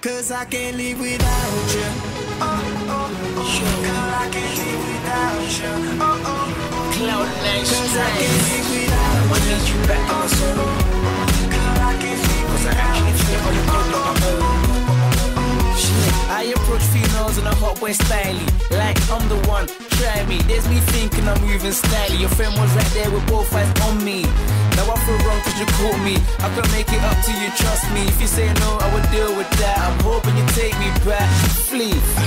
Cause I can't live without you. Oh, oh, oh. Girl, I can't live without you. Oh, oh, oh. Cloud Cause I can't live without I need you back soul. Girl, I can't live Cause I without actually feel all the good on my own. I approach females in a hot boy style. Like I'm the one, try me. There's me thinking I'm moving styly. Your friend was right there with both eyes on me. Now I feel wrong cause you caught me. I can make it up to you, trust me. If you say no, I will deal with that. I'm